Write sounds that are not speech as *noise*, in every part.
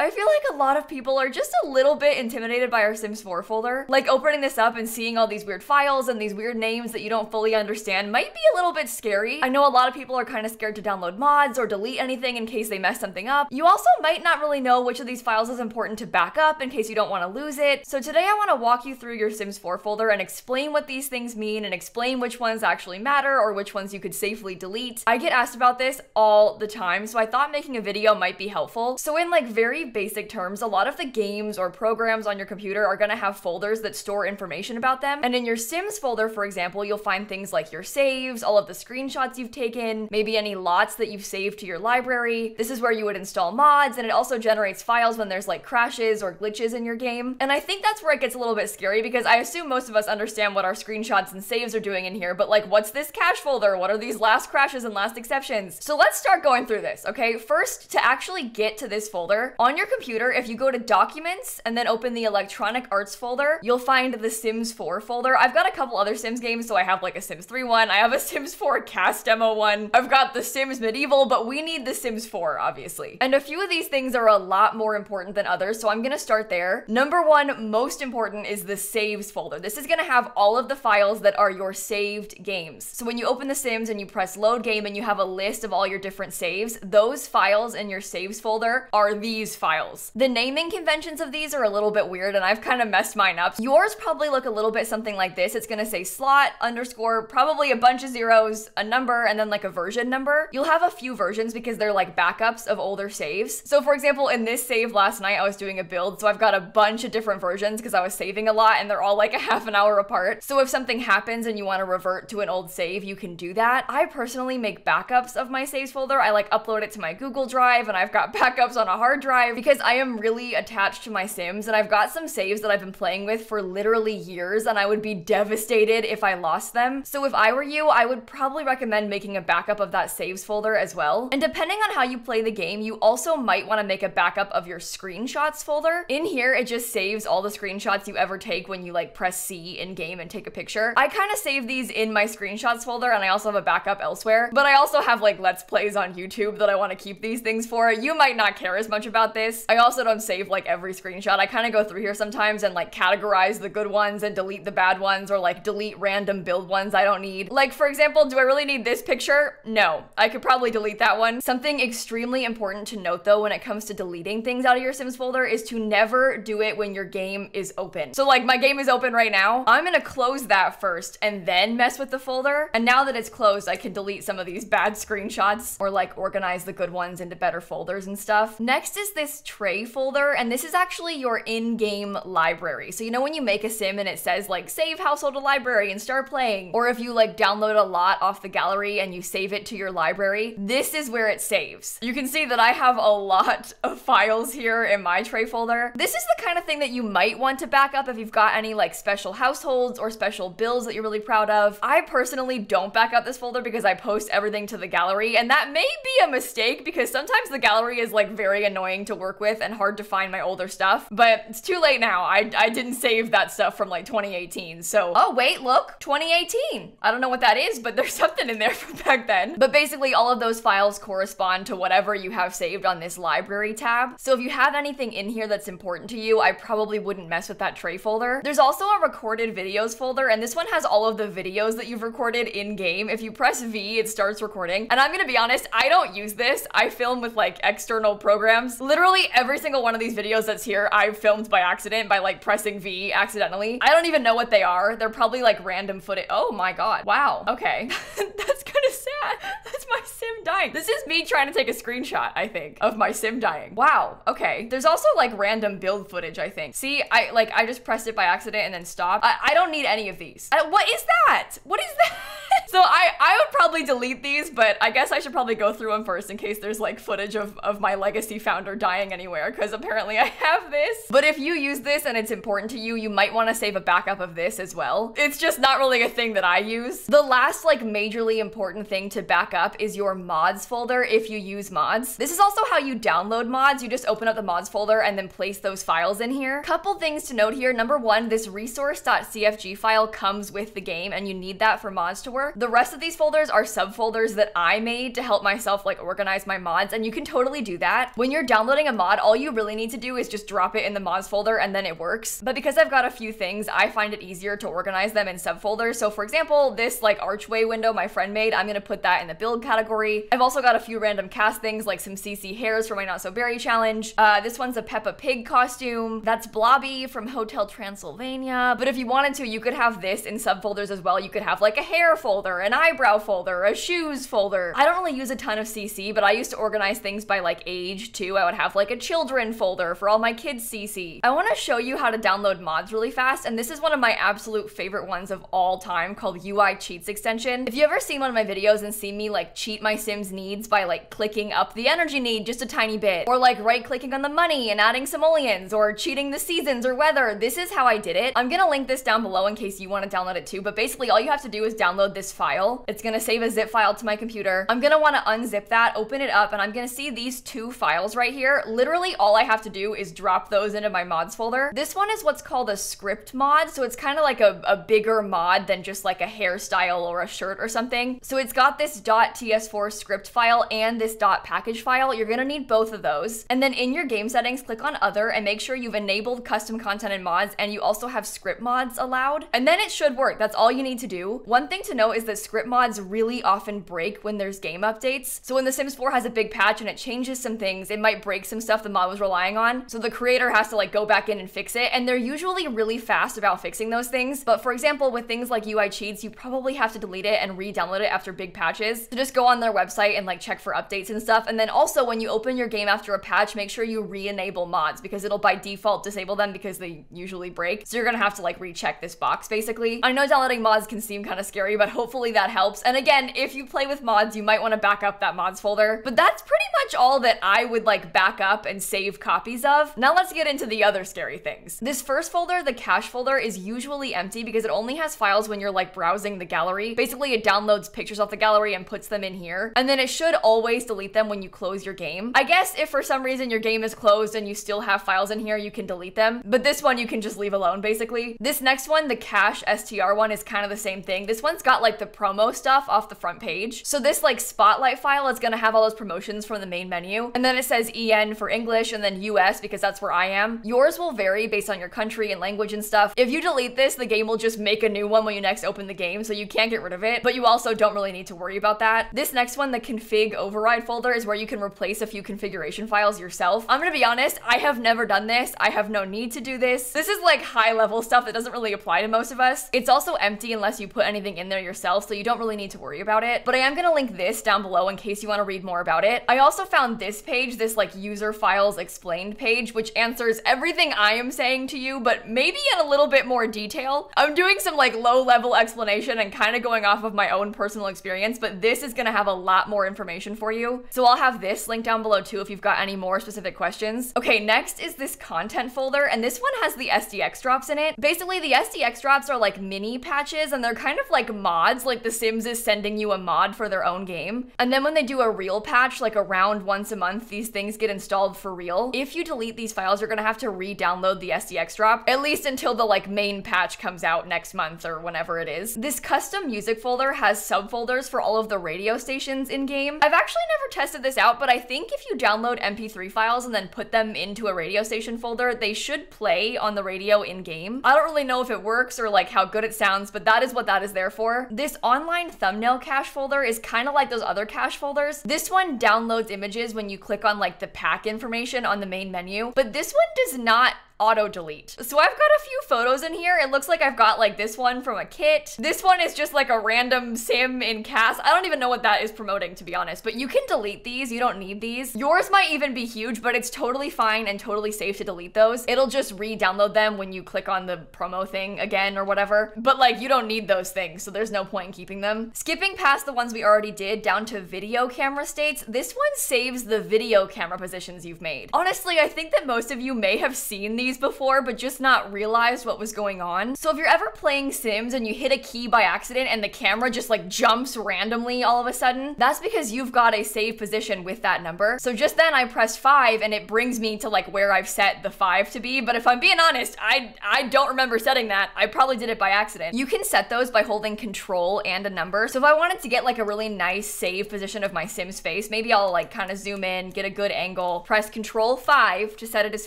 I feel like a lot of people are just a little bit intimidated by our Sims 4 folder. Like opening this up and seeing all these weird files and these weird names that you don't fully understand might be a little bit scary. I know a lot of people are kind of scared to download mods or delete anything in case they mess something up. You also might not really know which of these files is important to back up in case you don't want to lose it. So today I want to walk you through your Sims 4 folder and explain what these things mean and explain which ones actually matter or which ones you could safely delete. I get asked about this all the time, so I thought making a video might be helpful. So in like very basic terms, a lot of the games or programs on your computer are going to have folders that store information about them. And in your Sims folder, for example, you'll find things like your saves, all of the screenshots you've taken, maybe any lots that you've saved to your library. This is where you would install mods, and it also generates files when there's like crashes or glitches in your game. And I think that's where it gets a little bit scary because I assume most of us understand what our screenshots and saves are doing in here, but like, what's this cache folder? What are these last crashes and last exceptions? So let's start going through this, okay? First, to actually get to this folder, on your computer, if you go to Documents and then open the Electronic Arts folder, you'll find the Sims 4 folder. I've got a couple other Sims games, so I have like a Sims 3 one, I have a Sims 4 CAS demo one, I've got the Sims Medieval, but we need the Sims 4, obviously. And a few of these things are a lot more important than others, so I'm gonna start there. Number one, most important, is the Saves folder. This is gonna have all of the files that are your saved games. So when you open the Sims and you press load game and you have a list of all your different saves, those files in your saves folder are these files. The naming conventions of these are a little bit weird and I've kind of messed mine up. Yours probably look a little bit something like this. It's gonna say slot underscore, probably a bunch of zeros, a number, and then like a version number. You'll have a few versions because they're like backups of older saves. So for example, in this save last night, I was doing a build, so I've got a bunch of different versions because I was saving a lot and they're all like a *laughs* half an hour apart. So if something happens and you want to revert to an old save, you can do that. I personally make backups of my saves folder. I like upload it to my Google Drive and I've got *laughs* backups on a hard drive because I am really attached to my Sims and I've got some saves that I've been playing with for literally years and I would be devastated if I lost them. So if I were you, I would probably recommend making a backup of that saves folder as well. And depending on how you play the game, you also might want to make a backup of your screenshots folder. In here, it just saves all the screenshots you ever take when you like press C in game and take a picture. I kind of save these in my screenshots folder and I also have a backup elsewhere, but I also have like let's plays on YouTube that I want to keep these things for. You might not care as much about this. I also don't save like every screenshot. I kind of go through here sometimes and like categorize the good ones and delete the bad ones or like delete random build ones I don't need. Like for example, do I really need this picture? No, I could probably delete that one. Something extremely important to note though when it comes to deleting things out of your Sims folder is to never do it when your game is open. So like my game is open right now, I'm gonna close that first and then mess with the folder. And now that it's closed, I can delete some of these bad screenshots or like organize the good ones into better folders and stuff. Next is this tray folder, and this is actually your in-game library. So you know when you make a sim and it says like save household to library and start playing, or if you like download a lot off the gallery and you save it to your library, this is where it saves. You can see that I have a lot *laughs* of files here in my tray folder. This is the kind of thing that you might want to back up if you've got any like special households or special bills that you're really proud of. I personally don't back up this folder because I post everything to the gallery and that may be a mistake because sometimes the gallery is like very annoying to work with and hard to find my older stuff, but it's too late now. I, I didn't save that stuff from like 2018. So, oh wait, look, 2018. I don't know what that is, but *laughs* there's something in there from back then. But basically all of those files correspond to whatever you have saved on this library tab. So if you have anything in here that's important to you, I probably wouldn't mess with that tray folder. There's also a recorded videos folder, and this one has all of the videos that you've recorded in game. If you press V, it starts recording. And I'm gonna be honest, I don't use this. I film with like external programs. Literally every single one of these videos that's here, I've filmed by accident by like pressing V accidentally. I don't even know what they are. They're probably like random footage. Oh my god. Wow. Okay. *laughs* that's kind of sad. That's my sim dying. This is me trying to take a screenshot, I think, of my sim dying. Wow. Okay. There's also like random build footage, I think. See, I like I just pressed it by accident and then stopped. I, I don't need any of these. I, what is that? What is that? *laughs* so I I would probably delete these, but I guess I should probably go through them first in case there's like footage of of my legacy founder dying anywhere because apparently I have this. But if you use this and it's important to you, you might want to save a backup of this as well. It's just not really a thing that I use. The last like majorly important thing to back up is your mods folder if you use mods. This is also how you download mods. You just open up the mods folder and then place those files in here. Couple things to note here. Number one, this resource.cfg file comes with the game and you need that for mods to work. The rest of these folders are subfolders that I made to help myself like organize my mods and you can totally do that. When you're downloading a mod, all you really need to do is just drop it in the mods folder and then it works. But because I've got a few things, I find it easier to organize them in subfolders. So for example, this like archway window my friend made, I'm gonna put that in the build category. I've also got a few random CAS things like some CC hairs for my Not So Berry challenge. Uh, this one's a Peppa Pig costume. That's Blobby from Hotel Transylvania. But if you wanted to, you could have this in subfolders as well. You could have like a hair folder, an eyebrow folder, a shoes folder. I don't really use a ton of CC, but I used to organize things by like age too. I would have like a children folder for all my kids CC. I want to show you how to download mods really fast, and this is one of my absolute favorite ones of all time called UI Cheats extension. If you ever seen one of my videos and seen me like cheat my Sims needs by like clicking up the energy need just a tiny bit, or like right clicking on the money and adding simoleons, or cheating the seasons or weather, this is how I did it. I'm gonna link this down below in case you want to download it too, but basically all you have to do is download this file. It's gonna save a zip file to my computer. I'm gonna want to unzip that, open it up, and I'm gonna see these two files right here. Literally all I have to do is drop those into my mods folder. This one is what's called a script mod, so it's kind of like a, a bigger mod than just like a hairstyle or a shirt or something. So it's got this .ts4 script file and this .package file. You're gonna need both of those. And then in your game settings, click on other and make sure you've enabled custom content and mods and you also have script mods allowed. And then it should work. That's all you need to do. One thing to note is that script mods really often break when there's game updates. So when The Sims 4 has a big patch and it changes some things, it might break some stuff the mod was relying on. So the creator has to like go back in and fix it. And they're usually really fast about fixing those things. But for example, with things like UI cheats, you probably have to delete it and re-download it after big patches. So just go on their website and like check for updates and stuff. And then also when you open your game after a patch, make sure you re-enable mods because it'll by default disable them because they usually break. So you're gonna have to like recheck this box basically. I know downloading mods can seem kind of scary, but hopefully that helps. And again, if you play with mods, you might want to back up that mods folder. But that's pretty much all that I would like back up and save copies of. Now let's get into the other scary things. This first folder, the cache folder, is usually empty because it only has files when you're like browsing the gallery. Basically, it downloads pictures off the gallery and puts them in here. And then it should always delete them when you close your game. I guess if for some reason your game is closed and you still have files in here, you can delete them. But this one you can just leave alone basically. This next one, the cache STR one is kind of the same thing. This one's got like the promo stuff off the front page. So this like spotlight file is gonna have all those promotions from the main menu. And then it says EN for English and then US because that's where I am. Yours will vary based on your country and language and stuff. If you delete this, the game will just make a new one when you next open the game, so you can't get rid of it, but you also don't really need to worry about that. This next one, the config override folder, is where you can replace a few configuration files yourself. I'm gonna be honest, I have never done this. I have no need to do this. This is like high level stuff that doesn't really apply to most of us. It's also empty unless you put anything in there yourself, so you don't really need to worry about it. But I am gonna link this down below in case you wanna read more about it. I also found this page, this like user files explained page, which answers everything I am saying to you, but maybe in a little bit more detail. I'm doing some like low level explanation and kind of going off of my own personal experience, but this is gonna have a lot more information for you. So I'll have this link down below too if you've got any more specific questions. Okay, next is this content folder, and this one has the SDX drops in it. Basically, the SDX drops are like mini patches, and they're kind of like mods, like The Sims is sending you a mod for their own game. And then when they do a real patch, like around once a month, these things get installed for real. If you delete these files, you're gonna have to re-download the SDX drop, at least until the like main patch comes out next month or whenever it is. This custom music folder has subfolders for all of the radio stations in game. I've actually never tested this out, but I think if you download MP3 files and then put them into a radio station folder, they should play on the radio in game. I don't really know if it works or like how good it sounds, but that is what that is there for. This online thumbnail cache folder is kind of like those other cache folders. This one downloads images when you click on like the pack information on the main menu, but this one does not auto delete. So I've got a few photos in here. It looks like I've got like this one from a kit. This one is just like a random sim in CAS. I don't even know what that is promoting to be honest, but you can delete these. You don't need these. Yours might even be huge, but it's totally fine and totally safe to delete those. It'll just re-download them when you click on the promo thing again or whatever. But like you don't need those things, so there's no point in keeping them. Skipping past the ones we already did down to video camera states, this one saves the video camera positions you've made. Honestly, I think that most of you may have seen these these before, but just not realized what was going on. So if you're ever playing Sims and you hit a key by accident and the camera just like jumps randomly all of a sudden, that's because you've got a save position with that number. So just then I press five and it brings me to like where I've set the five to be. But if I'm being honest, I, I don't remember setting that. I probably did it by accident. You can set those by holding control and a number. So if I wanted to get like a really nice save position of my Sims face, maybe I'll like kind of zoom in, get a good angle, press control five to set it as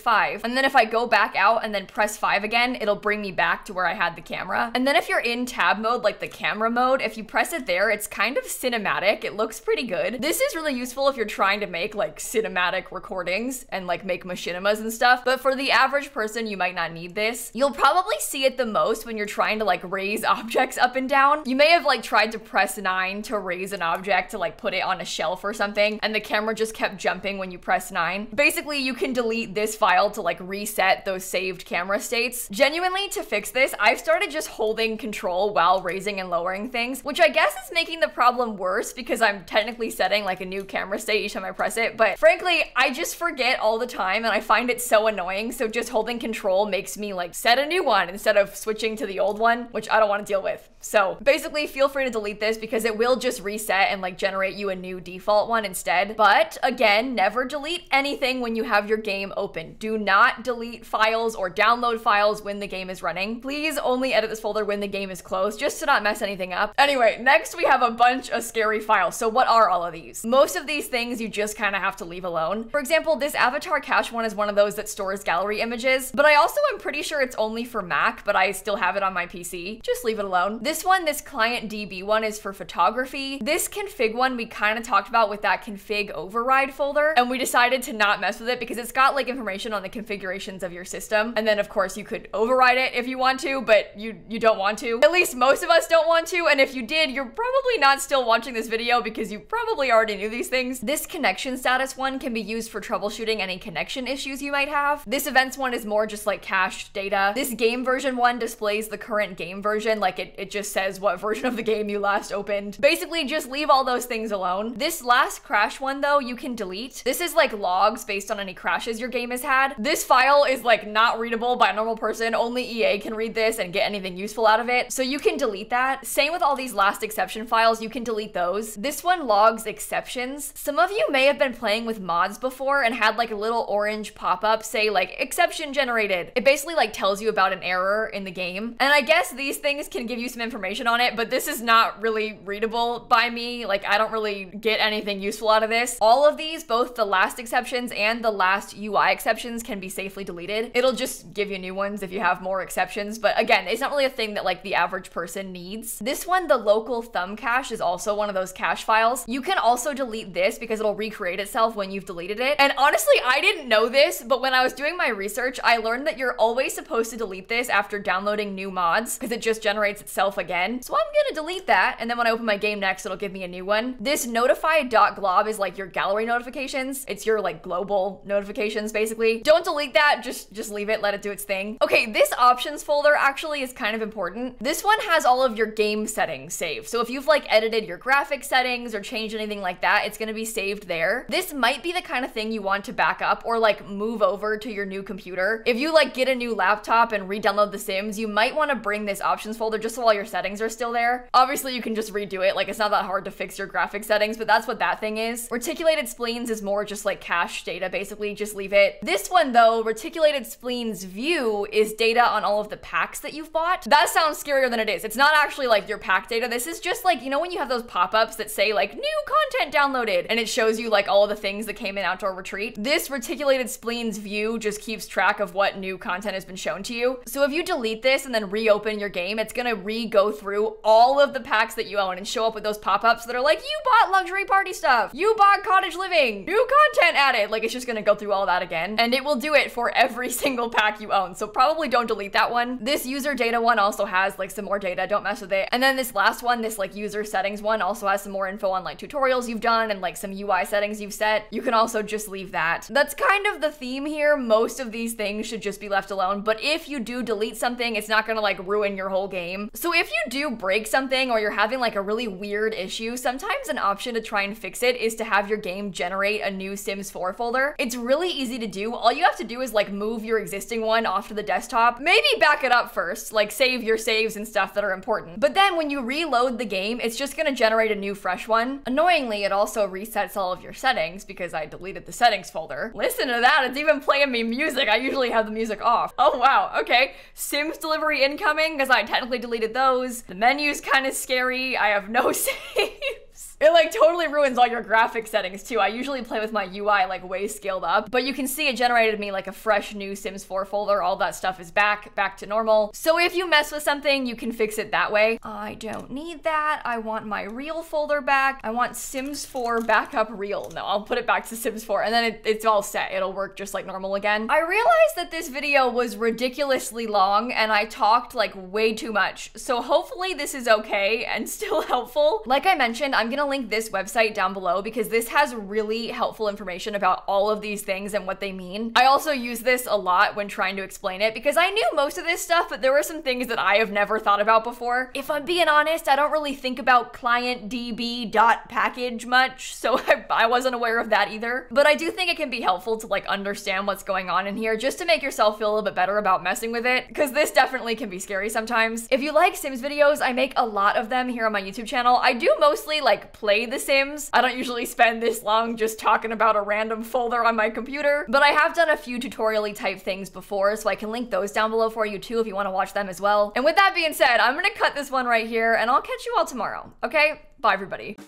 five. And then if I go back out and then press five again, it'll bring me back to where I had the camera. And then if you're in tab mode, like the camera mode, if you press it there, it's kind of cinematic. It looks pretty good. This is really useful if you're trying to make like cinematic recordings and like make machinimas and stuff. But for the average person, you might not need this. You'll probably see it the most when you're trying to like raise *laughs* objects up and down. You may have like tried to press nine to raise an object to like put it on a shelf or something, and the camera just kept jumping when you press nine. Basically, you can delete this file to like reset those saved camera states. Genuinely, to fix this, I've started just holding control while raising and lowering things, which I guess is making the problem worse because I'm technically setting like a new camera state each time I press it. But frankly, I just forget all the time and I find it so annoying. So just holding control makes me like set a new one instead of switching to the old one, which I don't want to deal with. So basically feel free to delete this because it will just reset and like generate you a new default one instead. But again, never delete anything when you have your game open. Do not delete files or download files when the game is running. Please only edit this folder when the game is closed just to not mess anything up. Anyway, next we have a bunch of scary files. So what are all of these? Most of these things you just kind of have to leave alone. For example, this avatar cache one is one of those that stores gallery images, but I also am pretty sure it's only for Mac, but I still have it on my PC. Just leave it alone. This one, this client DB one is for photography. This config one we kind of talked about with that config override folder, and we decided to not mess with it because it's got like information on the configurations of your system. And then of course you could override it if you want to, but you, you don't want to. At least most of us don't want to, and if you did, you're probably not still watching this video because you probably already knew these things. This connection status one can be used for troubleshooting any connection issues you might have. This events one is more just like cached data. This game version one displays the current game version, like it, it just says what version of the game you last opened. Basically, just leave all those things alone. This last crash one, though, you can delete. This is like logs based on any crashes your game has had. This file is like not readable by a normal person. Only EA can read this and get anything useful out of it. So you can delete that. Same with all these last exception files, you can delete those. This one logs exceptions. Some of you may have been playing with mods before and had like a little orange pop-up say like exception generated. It basically like tells you about an error in the game. And I guess these things can give you some information on it, but this is not really readable by me. Like I don't really get anything useful out of this. All of these, both the last exceptions and the last UI exceptions can be safely deleted. It'll just give you new ones if you have more exceptions. But again, it's not really a thing that like the average person needs. This one, the local thumb cache is also one of those cache files. You can also delete this because it'll recreate itself when you've deleted it. And honestly, I didn't know this, but when I was doing my research, I learned that you're always supposed to delete this after downloading new mods because it just generates itself again. So I'm gonna delete that. And then when I open my game next, it'll give me a new one. This notify.glob is like your gallery notifications. It's your like global notifications basically. Don't delete that, just, just leave it, let it do its thing. Okay, this options folder actually is kind of important. This one has all of your game settings saved. So if you've like edited your graphic settings or changed anything like that, it's gonna be saved there. This might be the kind of thing you want to back up or like move over to your new computer. If you like get a new laptop and re-download The Sims, you might want to bring this options folder just so all your settings are still there. Obviously, you can just redo it. Like it's not that hard to fix your graphic settings, but that's what that thing is. Reticulated spleens is more just like cache data, basically. Just leave it. This one though, reticulated spleens view is data on all of the packs that you've bought. That sounds scarier than it is. It's not actually like your pack data. This is just like, you know, when you have those pop-ups that say like new content downloaded and it shows you like all the things that came in Outdoor Retreat. This reticulated spleens view just keeps track of what new content has been shown to you. So if you delete this and then reopen your game, it's gonna re-go through all of the packs that you own and show up with those pop-ups that are like, you bought luxury party stuff, you bought cottage living, new content added. Like it's just gonna go through all that again. And it will do it for every *laughs* single pack you own. So probably don't delete that one. This user data one also has like some more data, don't mess with it. And then this last one, this like user settings one also has some more info on like tutorials you've done and like some UI settings you've set. You can also just leave that. That's kind of the theme here. Most of these things should just be left alone. But if you do delete something, it's not gonna like ruin your whole game. So if you do break something or you're having like a really weird issue, sometimes an option to try and fix it is to have your game generate a new Sims 4 folder. It's really easy to do. All you have to do is like move your existing one off to the desktop. Maybe back it up first, like save your saves and stuff that are important. But then when you reload the game, it's just gonna generate a new fresh one. Annoyingly, it also resets all of your settings because I deleted the settings folder. Listen to that, it's even playing me music. I usually have the music off. Oh wow, okay. Sims delivery incoming because I technically deleted those. The menu's kind of scary. I have no *laughs* saves. It like totally ruins all your graphic settings too. I usually play with my UI like way scaled up, but you can see it generated me like a fresh new Sims 4 folder. All that stuff is back, back to normal. So if you mess with something, you can fix it that way. I don't need that. I want my real folder back. I want Sims 4 backup real. No, I'll put it back to Sims 4 and then it, it's all set. It'll work just like normal again. I realized that this video was ridiculously long and I talked like way too much. So hopefully this is okay and *laughs* still helpful. Like I mentioned, I'm gonna link this website down below because this has really helpful information about all of these things and what they mean. I also use this a lot when trying to explain it because I knew most of this stuff, but there were some things that I have never thought about before. If I'm being honest, I don't really think about client db dot package much, so *laughs* I, I wasn't aware of that either. But I do think it can be helpful to like understand what's going on in here just to make yourself feel a little bit better about messing with it because this definitely can be scary sometimes. If you like Sims videos, I make a lot of them here on my YouTube channel. I do mostly like play The Sims. I don't usually spend this long just talking about a random folder on my computer, but I have done a few tutorially type things before, so I can link those down below for you too if you want to watch them as well. And with that being said, I'm gonna cut this one right here and I'll catch you all tomorrow, okay? Bye everybody.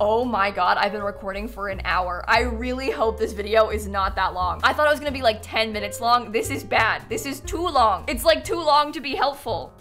Oh my god, I've been recording for an hour. I really hope this video is not that long. I thought it was gonna be like 10 minutes long. This is bad. This is too long. It's like too long to be helpful.